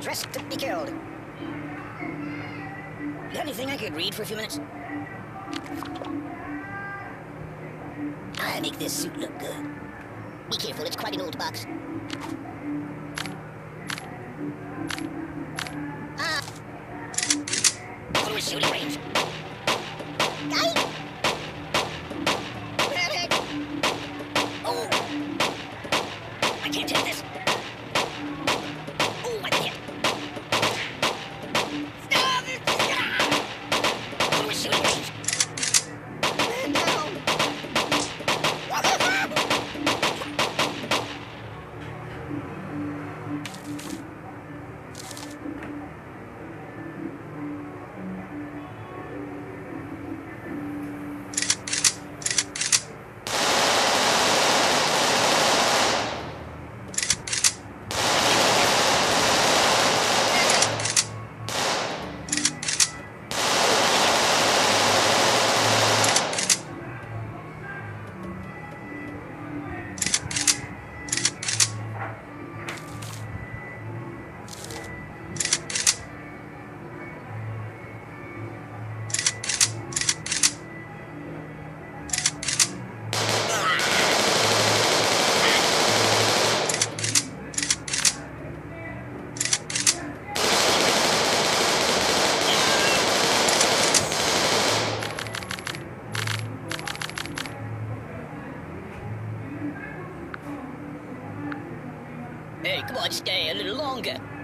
dressed to be killed. The only thing I could read for a few minutes? I make this suit look good. Be careful, it's quite an old box. Ah! Go shooting range. Guy watch stay a little longer.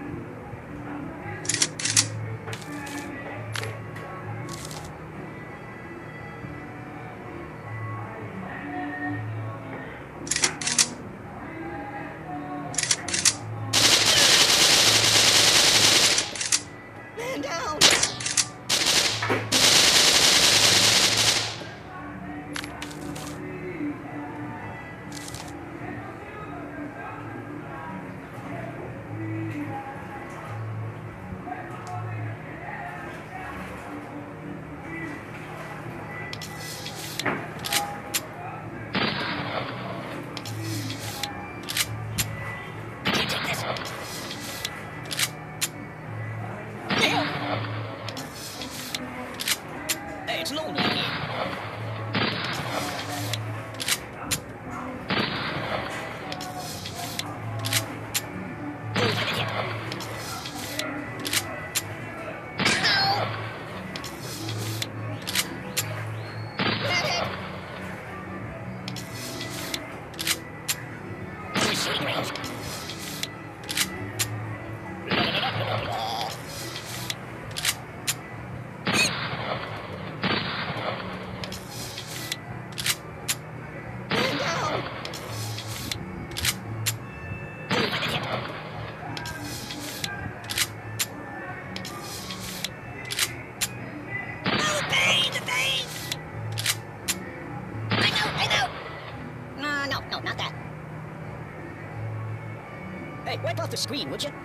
the screen, would you?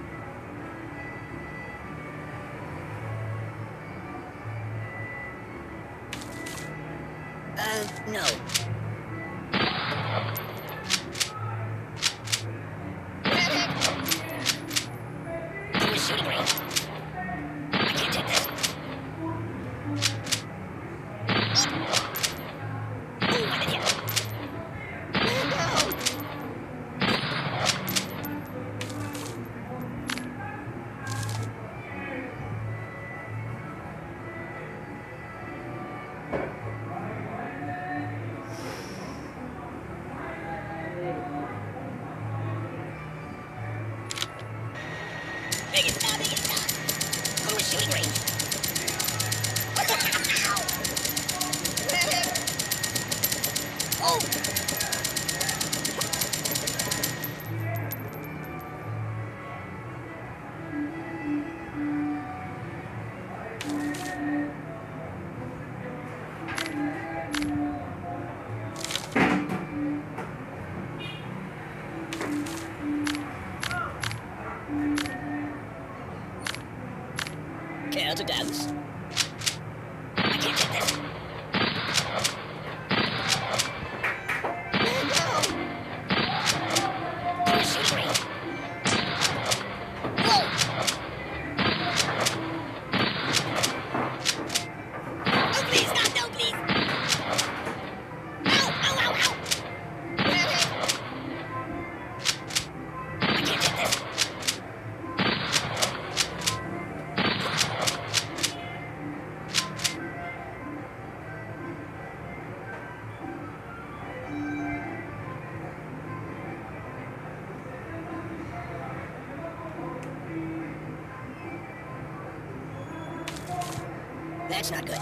That's not good.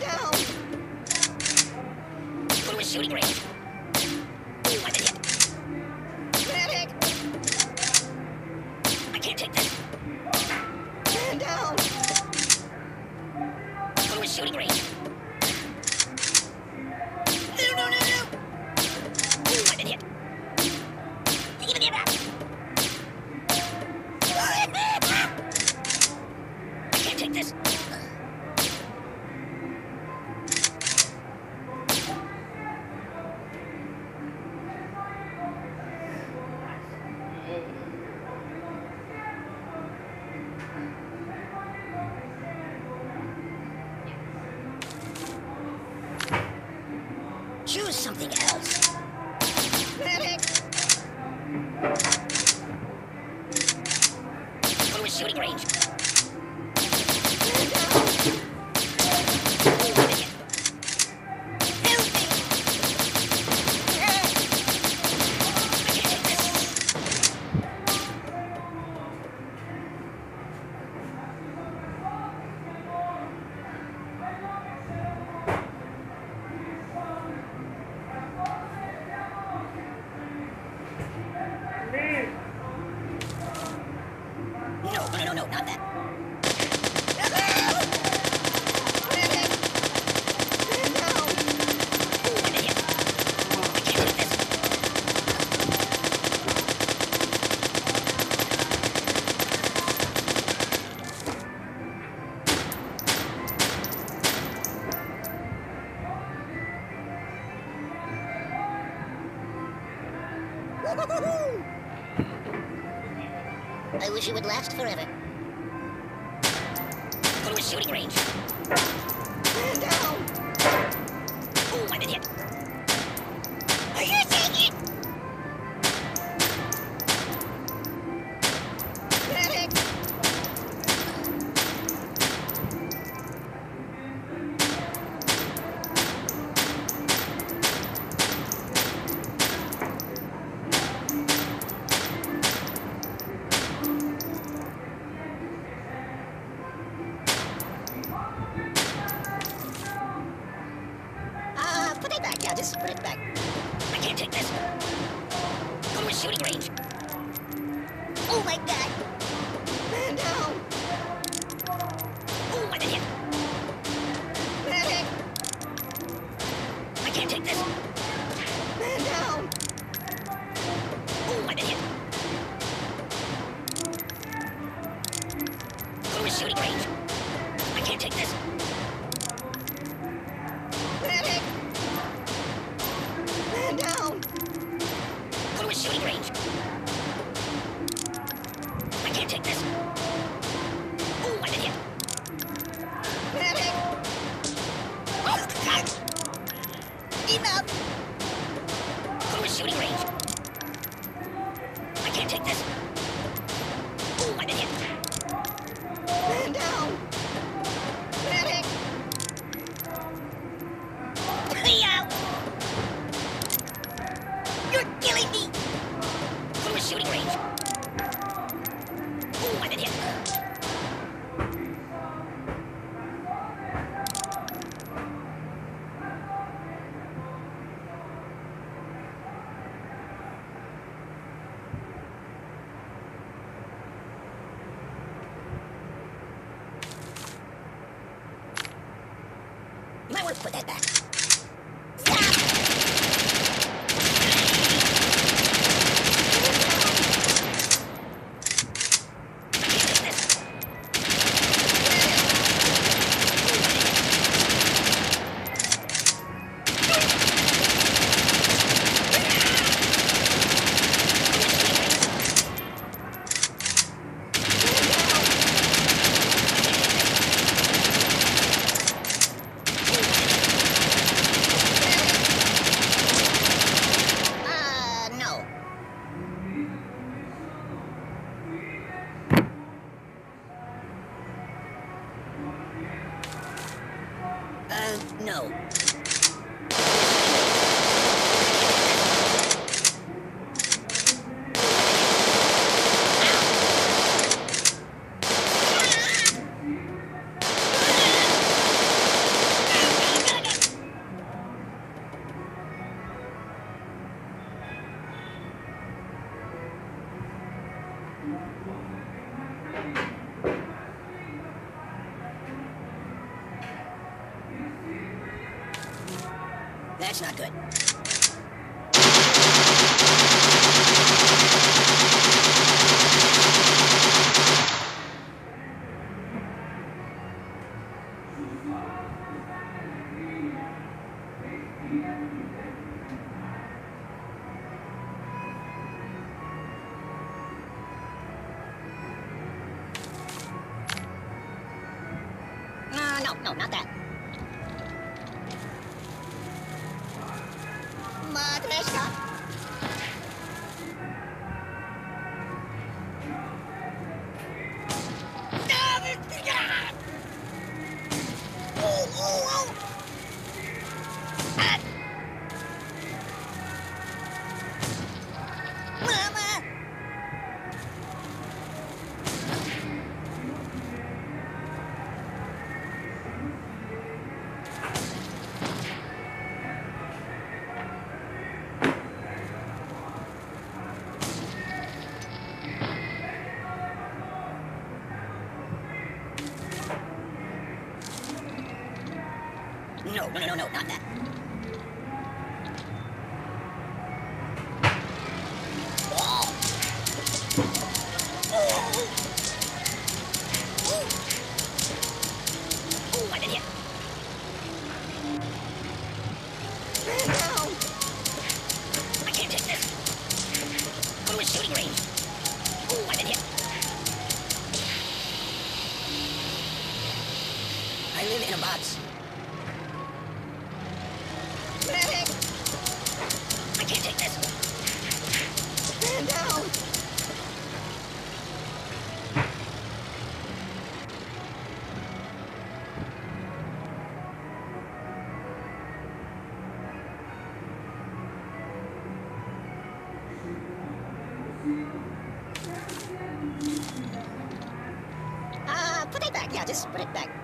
Down. To a shooting range. I did hit. Medic. I can't take this. Man down. To a shooting range. Something else. Go to a shooting range. I wish it would last forever. Go to a shooting range. Down! Oh, I did hit. Are you taking it? Can't take this. Oh, I did hit. Medic! Oh, shooting range. I can't take this. Hit. Down! You're killing me! Shooting range. Oh, I did hit. You might want to put that back. That's not good. Uh, no, no, not that. Matryoshka. Oh, I live in a box. I can't take this. Man down. Uh, put it back. Yeah, just put it back.